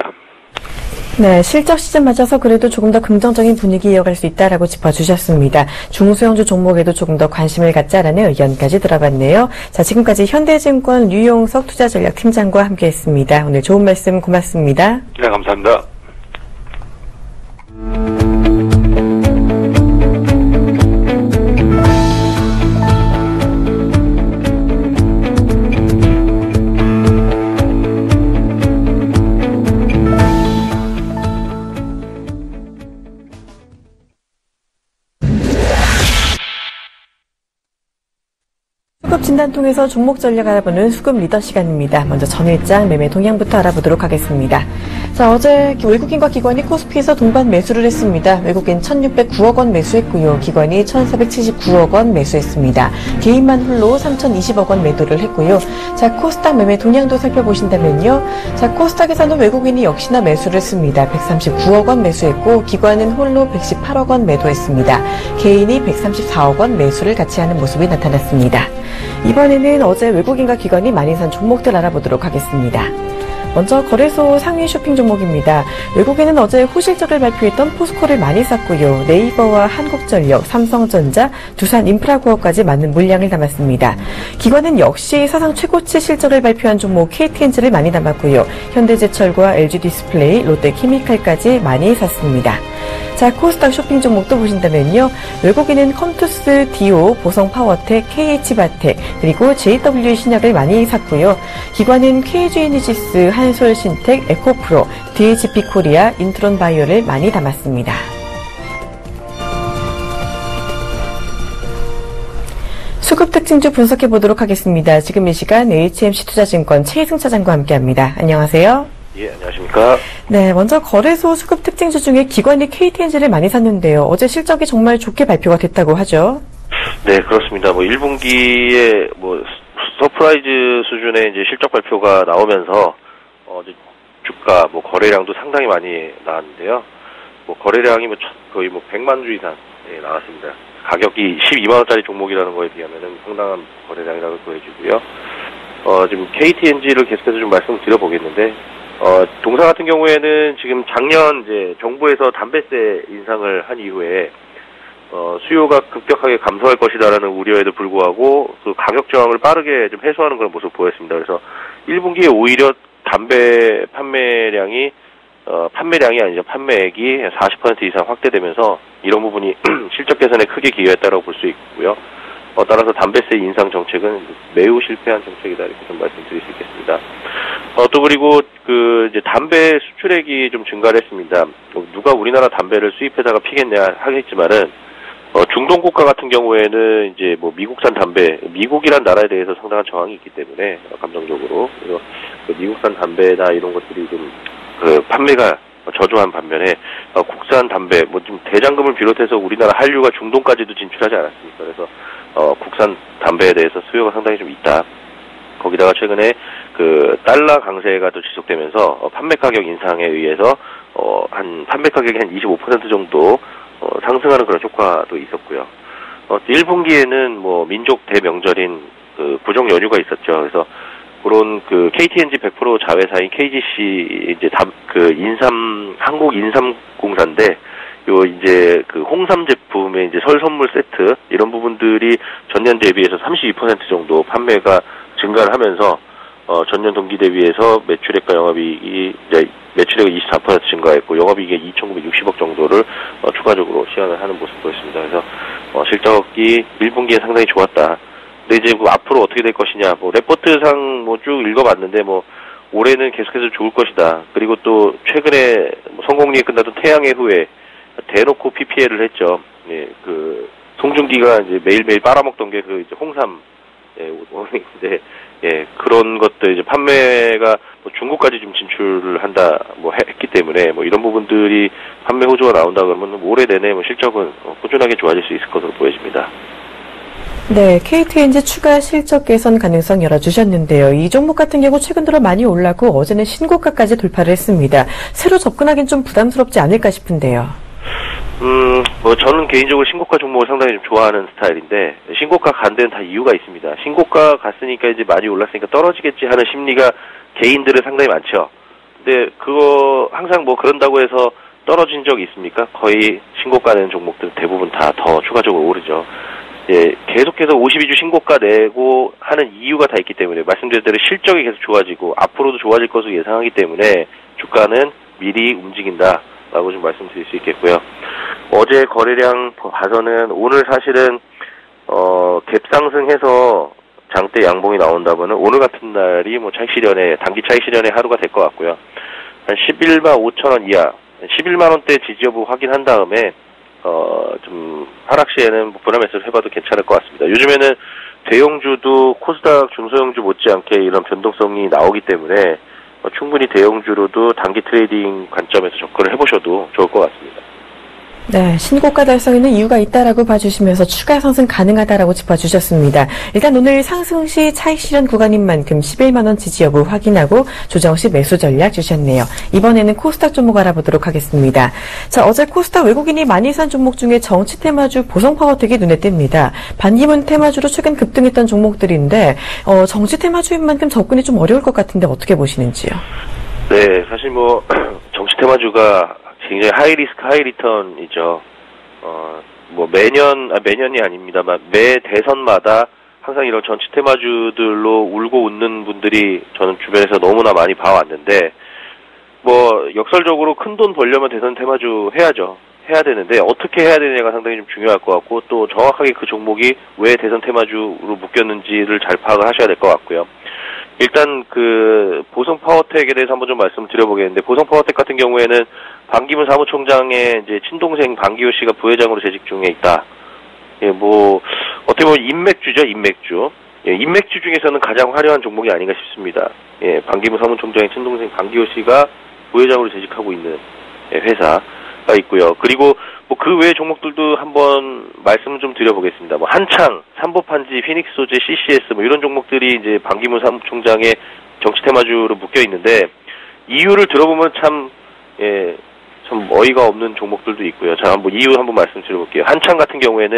네, 실적 시즌 맞아서 그래도 조금 더 긍정적인 분위기 이어갈 수 있다라고 짚어주셨습니다. 중소형주 종목에도 조금 더 관심을 갖자라는 의견까지 들어봤네요. 자, 지금까지 현대증권 류용석 투자전략팀장과 함께했습니다. 오늘 좋은 말씀 고맙습니다. 네, 감사합니다. 진단 통해서 종목 전략 알아보는 수급 리더 시간입니다. 먼저 전일장 매매 동향부터 알아보도록 하겠습니다. 자, 어제 외국인과 기관이 코스피에서 동반 매수를 했습니다. 외국인 1,609억 원 매수했고요. 기관이 1,479억 원 매수했습니다. 개인만 홀로 3,020억 원 매도를 했고요. 자, 코스닥 매매 동향도 살펴보신다면요. 자, 코스닥에서는 외국인이 역시나 매수를 했습니다. 139억 원 매수했고 기관은 홀로 118억 원 매도했습니다. 개인이 134억 원 매수를 같이 하는 모습이 나타났습니다. 이번에는 어제 외국인과 기관이 많이 산 종목들 알아보도록 하겠습니다. 먼저 거래소 상위 쇼핑 종목입니다. 외국인은 어제 호실적을 발표했던 포스코를 많이 샀고요. 네이버와 한국전력, 삼성전자, 두산인프라코어까지 많은 물량을 담았습니다. 기관은 역시 사상 최고치 실적을 발표한 종목 KT&G를 많이 담았고요. 현대제철과 LG디스플레이, 롯데케미칼까지 많이 샀습니다. 자, 코스닥 쇼핑 종목도 보신다면요. 외국인은 컴투스, 디오, 보성 파워텍, KH바텍, 그리고 JW 신약을 많이 샀고요. 기관은 KG이니시스, 한솔신텍, 에코프로, DHP 코리아, 인트론 바이오를 많이 담았습니다. 수급 특징주 분석해 보도록 하겠습니다. 지금 이 시간 HMC 투자증권 최희승 차장과 함께합니다. 안녕하세요. 예, 안녕하십니까. 네, 먼저 거래소 수급 특징주 중에 기관이 KT&G를 많이 샀는데요. 어제 실적이 정말 좋게 발표가 됐다고 하죠. 네, 그렇습니다. 뭐 1분기에 뭐 surprise 수준의 이제 실적 발표가 나오면서 어 이제 주가 뭐 거래량도 상당히 많이 나왔는데요. 뭐 거래량이 뭐 거의 뭐 100만 주 이상 예, 나왔습니다. 가격이 12만 원짜리 종목이라는 거에 비하면은 상당한 거래량이라고 보여지고요. 어 지금 KT&G를 계속해서 좀 말씀을 드려 보겠는데 어 동사 같은 경우에는 지금 작년 이제 정부에서 담배세 인상을 한 이후에 어, 수요가 급격하게 감소할 것이다라는 우려에도 불구하고 그 가격 저항을 빠르게 좀 해소하는 그런 모습을 보였습니다. 그래서 1분기에 오히려 담배 판매량이 어, 판매량이 아니죠. 판매액이 40% 이상 확대되면서 이런 부분이 실적 개선에 크게 기여했다고 볼 수 있고요. 어, 따라서 담배세 인상 정책은 매우 실패한 정책이다 이렇게 좀 말씀드릴 수 있겠습니다. 어, 또 그리고 그 이제 담배 수출액이 좀 증가를 했습니다. 어, 누가 우리나라 담배를 수입해다가 피겠냐 하겠지만은 어, 중동 국가 같은 경우에는 이제 뭐 미국산 담배, 미국이란 나라에 대해서 상당한 저항이 있기 때문에 어, 감정적으로 그래서 그 미국산 담배나 이런 것들이 좀 그 판매가 저조한 반면에 어, 국산 담배 뭐 좀 대장금을 비롯해서 우리나라 한류가 중동까지도 진출하지 않았습니까? 그래서 어, 국산 담배에 대해서 수요가 상당히 좀 있다. 거기다가 최근에 그 달러 강세가 또 지속되면서 어, 판매 가격 인상에 의해서 어, 한 판매 가격이 한 25% 정도 어, 상승하는 그런 효과도 있었고요. 어, 1분기에는 뭐 민족 대명절인 그 구정 연휴가 있었죠. 그래서 그런 그 KTNG 100% 자회사인 KGC 이제 담, 그 인삼 한국 인삼 공사인데 요 이제 그 홍삼 제품의 이제 설 선물 세트 이런 부분들이 전년 대비해서 32% 정도 판매가 증가를 하면서 어 전년 동기 대비해서 매출액과 영업이익이 이제 매출액이 24% 증가했고 영업이익이 2,960억 정도를 어, 추가적으로 시현을 하는 모습 보였습니다. 그래서 어, 실적이 1분기에 상당히 좋았다. 근데 이제 그 앞으로 어떻게 될 것이냐, 뭐 레포트상 뭐 쭉 읽어봤는데 뭐 올해는 계속해서 좋을 것이다. 그리고 또 최근에 뭐 성공리에 끝났던 태양의 후에 대놓고 PPL을 했죠. 예, 그 송중기가 이제 매일매일 빨아먹던 게 그 이제 홍삼 예, 원인데 예, 그런 것들 이제 판매가 뭐 중국까지 좀 진출을 한다 뭐 했기 때문에 뭐 이런 부분들이 판매 호조가 나온다 그러면 올해 내내 뭐 실적은 어, 꾸준하게 좋아질 수 있을 것으로 보여집니다. 네, KTNG 추가 실적 개선 가능성 열어주셨는데요. 이 종목 같은 경우 최근 들어 많이 올랐고 어제는 신고가까지 돌파를 했습니다. 새로 접근하기는 좀 부담스럽지 않을까 싶은데요. 음, 뭐 저는 개인적으로 신고가 종목을 상당히 좀 좋아하는 스타일인데 신고가 간 데는 다 이유가 있습니다. 신고가 갔으니까 이제 많이 올랐으니까 떨어지겠지 하는 심리가 개인들은 상당히 많죠. 근데 그거 항상 뭐 그런다고 해서 떨어진 적이 있습니까? 거의 신고가 내는 종목들 대부분 다 더 추가적으로 오르죠. 예, 계속해서 52주 신고가 내고 하는 이유가 다 있기 때문에 말씀드린 대로 실적이 계속 좋아지고 앞으로도 좋아질 것으로 예상하기 때문에 주가는 미리 움직인다 라고 좀 말씀드릴 수 있겠고요. 어제 거래량 봐서는 오늘 사실은 어, 갭 상승해서 장대 양봉이 나온다면은 오늘 같은 날이 뭐 차익 실현의 단기 차익 실현의 하루가 될 것 같고요. 한 11만 5천 원 이하, 11만 원대 지지 여부 확인한 다음에 어, 좀 하락 시에는 뭐 분할 매수를 해봐도 괜찮을 것 같습니다. 요즘에는 대형주도 코스닥 중소형주 못지않게 이런 변동성이 나오기 때문에 어, 충분히 대형주로도 단기 trading 관점에서 접근을 해보셔도 좋을 것 같습니다. 네, 신고가 달성에는 이유가 있다라고 봐주시면서 추가 상승 가능하다라고 짚어주셨습니다. 일단 오늘 상승 시 차익 실현 구간인 만큼 11만 원 지지 여부 확인하고 조정 시 매수 전략 주셨네요. 이번에는 코스닥 종목 알아보도록 하겠습니다. 자, 어제 코스닥 외국인이 많이 산 종목 중에 정치 테마주 보성 파워텍이 눈에 띕니다. 반기문 테마주로 최근 급등했던 종목들인데 어, 정치 테마주인 만큼 접근이 좀 어려울 것 같은데 어떻게 보시는지요? 네, 사실 뭐 정치 테마주가 굉장히 high risk high return이죠. 어, 뭐 매년 아, 매년이 아닙니다만 매 대선마다 항상 이런 정치 테마주들로 울고 웃는 분들이 저는 주변에서 너무나 많이 봐왔는데 뭐 역설적으로 큰 돈 벌려면 대선 테마주 해야죠. 해야 되는데 어떻게 해야 되느냐가 상당히 좀 중요할 것 같고 또 정확하게 그 종목이 왜 대선 테마주로 묶였는지를 잘 파악을 하셔야 될 것 같고요. 일단 그 보성 파워텍에 대해서 한번 좀 말씀드려보겠는데 보성 파워텍 같은 경우에는 반기문 사무총장의 이제 친동생 반기호 씨가 부회장으로 재직 중에 있다. 예, 뭐 어떻게 보면 인맥주죠, 인맥주. 예, 인맥주 중에서는 가장 화려한 종목이 아닌가 싶습니다. 예, 반기문 사무총장의 친동생 반기호 씨가 부회장으로 재직하고 있는 예, 회사가 있고요. 그리고 뭐 그 외의 종목들도 한번 말씀을 좀 드려보겠습니다. 뭐 한창, 삼보판지, 피닉스 소재, CCS 뭐 이런 종목들이 이제 반기문 사무총장의 정치 테마주로 묶여 있는데 이유를 들어보면 참 예, 참 어이가 없는 종목들도 있고요. 자, 한번 이유 한번 말씀드려볼게요. 한창 같은 경우에는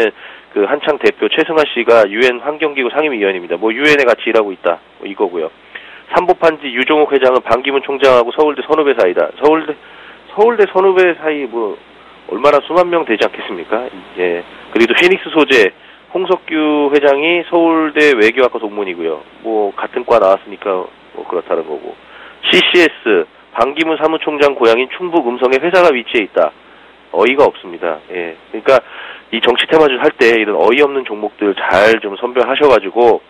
그 한창 대표 최승아 씨가 유엔 환경기구 상임위원입니다. 뭐 유엔에 같이 일하고 있다. 뭐 이거고요. 삼보판지 유종욱 회장은 반기문 총장하고 서울대 선후배 사이다. 서울대 서울대 선후배 사이 뭐 얼마나 수만 명 되지 않겠습니까? 예. 그리고 피닉스 소재 홍석규 회장이 서울대 외교학과 동문이고요. 뭐 같은 과 나왔으니까 뭐 그렇다는 거고. CCS 반기문 사무총장 고향인 충북 음성에 회사가 위치해 있다. 어이가 없습니다. 예. 그러니까 이 정치 테마주 할 때 이런 어이없는 종목들 잘 좀 선별하셔가지고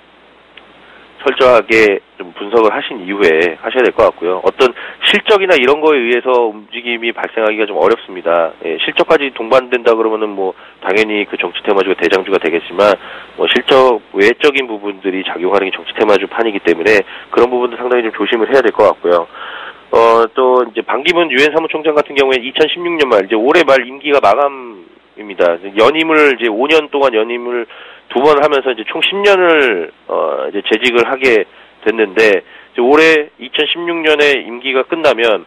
철저하게 좀 분석을 하신 이후에 하셔야 될 것 같고요. 어떤 실적이나 이런 거에 의해서 움직임이 발생하기가 좀 어렵습니다. 예, 실적까지 동반된다 그러면은 뭐 당연히 그 정치 테마주가 대장주가 되겠지만 뭐 실적 외적인 부분들이 작용하는 게 정치 테마주 판이기 때문에 그런 부분도 상당히 좀 조심을 해야 될 것 같고요. 어, 또 이제 반기문 유엔 사무총장 같은 경우에 2016년 말 이제 올해 말 임기가 마감 입니다. 연임을 이제 5년 동안 연임을 두 번 하면서 이제 총 10년을 어 이제 재직을 하게 됐는데 올해 2016년에 임기가 끝나면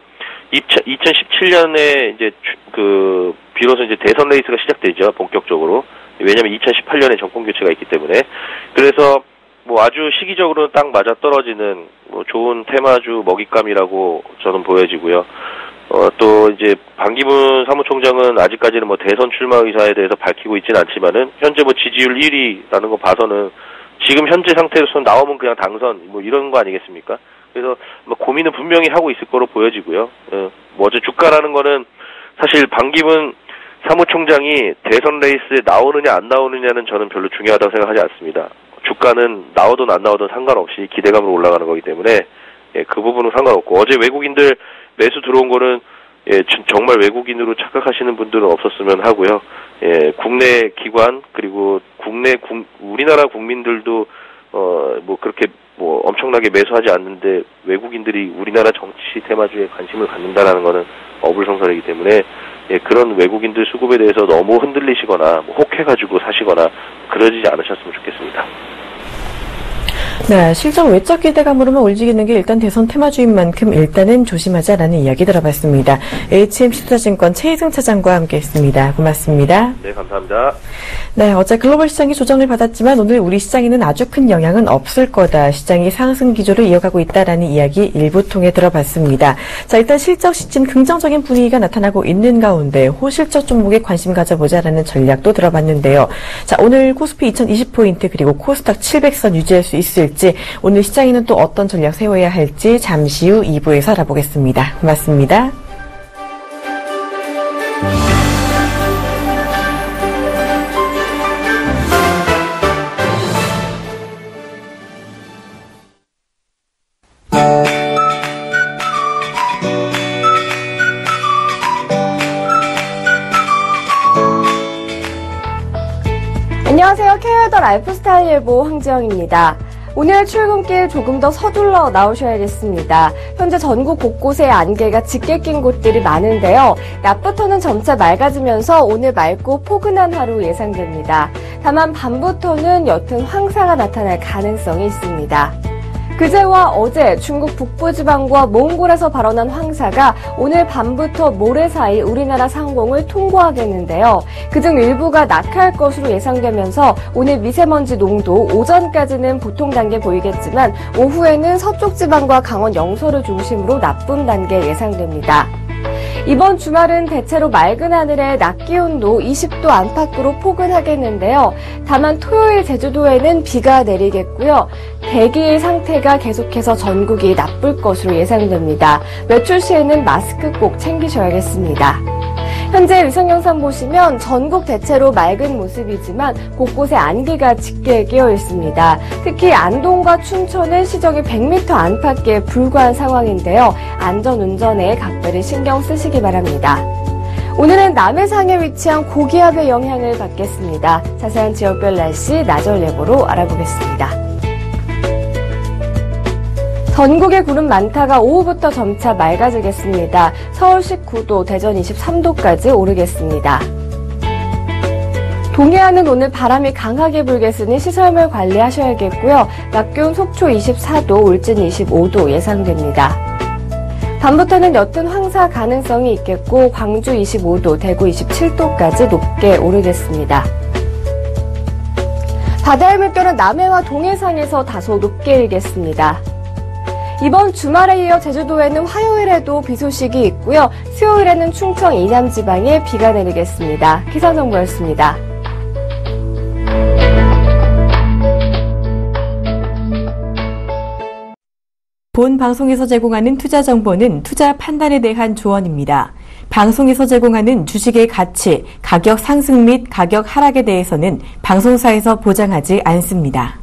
2017년에 이제 그 비로소 이제 대선 레이스가 시작되죠 본격적으로 왜냐하면 2018년에 정권 교체가 있기 때문에 그래서 뭐 아주 시기적으로는 딱 맞아 떨어지는 뭐 좋은 테마주 먹잇감이라고 저는 보여지고요. 어, 또 이제 반기문 사무총장은 아직까지는 뭐 대선 출마 의사에 대해서 밝히고 있지는 않지만은 현재 뭐 지지율 1위라는 거 봐서는 지금 현재 상태로서는 나오면 그냥 당선 뭐 이런 거 아니겠습니까? 그래서 뭐 고민은 분명히 하고 있을 거로 보여지고요. 어, 뭐 어제 주가라는 거는 사실 반기문 사무총장이 대선 레이스에 나오느냐 안 나오느냐는 저는 별로 중요하다고 생각하지 않습니다. 주가는 나오든 안 나오든 상관없이 기대감으로 올라가는 거기 때문에 예, 그 부분은 상관없고 어제 외국인들 매수 들어온 거는 예, 정말 외국인으로 착각하시는 분들은 없었으면 하고요. 예, 국내 기관 그리고 국내 국, 우리나라 국민들도 어 뭐 그렇게 뭐 엄청나게 매수하지 않는데 외국인들이 우리나라 정치 테마주에 관심을 갖는다라는 거는 어불성설이기 때문에 예, 그런 외국인들 수급에 대해서 너무 흔들리시거나 뭐 혹해가지고 사시거나 그러지 않으셨으면 좋겠습니다. 네, 실적 외적 기대감으로만 움직이는 게 일단 대선 테마주인 만큼 일단은 조심하자라는 이야기 들어봤습니다. HMC 투자증권 최희승 차장과 함께했습니다. 고맙습니다. 네, 감사합니다. 네, 어제 글로벌 시장이 조정을 받았지만 오늘 우리 시장에는 아주 큰 영향은 없을 거다. 시장이 상승 기조를 이어가고 있다라는 이야기 일부 통해 들어봤습니다. 자, 일단 실적 시점 긍정적인 분위기가 나타나고 있는 가운데 호실적 종목에 관심 가져보자라는 전략도 들어봤는데요. 자, 오늘 코스피 2020포인트 그리고 코스닥 700선 유지할 수 있을 지 오늘 시장에는 또 어떤 전략 세워야 할지 잠시 후 2부에서 알아보겠습니다. 고맙습니다. 안녕하세요. 케이웨더 라이프스타일 예보 황지영입니다. 오늘 출근길 조금 더 서둘러 나오셔야겠습니다. 현재 전국 곳곳에 안개가 짙게 낀 곳들이 많은데요. 낮부터는 점차 맑아지면서 오늘 맑고 포근한 하루 예상됩니다. 다만 밤부터는 옅은 황사가 나타날 가능성이 있습니다. 그제와 어제 중국 북부지방과 몽골에서 발원한 황사가 오늘 밤부터 모레 사이 우리나라 상공을 통과하겠는데요. 그중 일부가 낙하할 것으로 예상되면서 오늘 미세먼지 농도 오전까지는 보통 단계 보이겠지만 오후에는 서쪽 지방과 강원 영서를 중심으로 나쁨 단계 예상됩니다. 이번 주말은 대체로 맑은 하늘에 낮 기온도 20도 안팎으로 포근하겠는데요. 다만 토요일 제주도에는 비가 내리겠고요. 대기의 상태가 계속해서 전국이 나쁠 것으로 예상됩니다. 외출 시에는 마스크 꼭 챙기셔야겠습니다. 현재 위성 영상 보시면 전국 대체로 맑은 모습이지만 곳곳에 안개가 짙게 끼어 있습니다. 특히 안동과 춘천은 시정이 100m 안팎에 불과한 상황인데요. 안전 운전에 각별히 신경 쓰시기 바랍니다. 오늘은 남해상에 위치한 고기압의 영향을 받겠습니다. 자세한 지역별 날씨 나절 예보로 알아보겠습니다. 전국에 구름 많다가 오후부터 점차 맑아지겠습니다. 서울 19도, 대전 23도까지 오르겠습니다. 동해안은 오늘 바람이 강하게 불겠으니 시설물 관리하셔야겠고요. 낮 기온 속초 24도, 울진 25도 예상됩니다. 밤부터는 옅은 황사 가능성이 있겠고 광주 25도, 대구 27도까지 높게 오르겠습니다. 바다의 물결은 남해와 동해상에서 다소 높게 일겠습니다. 이번 주말에 이어 제주도에는 화요일에도 비 소식이 있고요. 수요일에는 충청 이남 지방에 비가 내리겠습니다. 기상 정보였습니다. 본 방송에서 제공하는 투자 정보는 투자 판단에 대한 조언입니다. 방송에서 제공하는 주식의 가치, 가격 상승 및 가격 하락에 대해서는 방송사에서 보장하지 않습니다.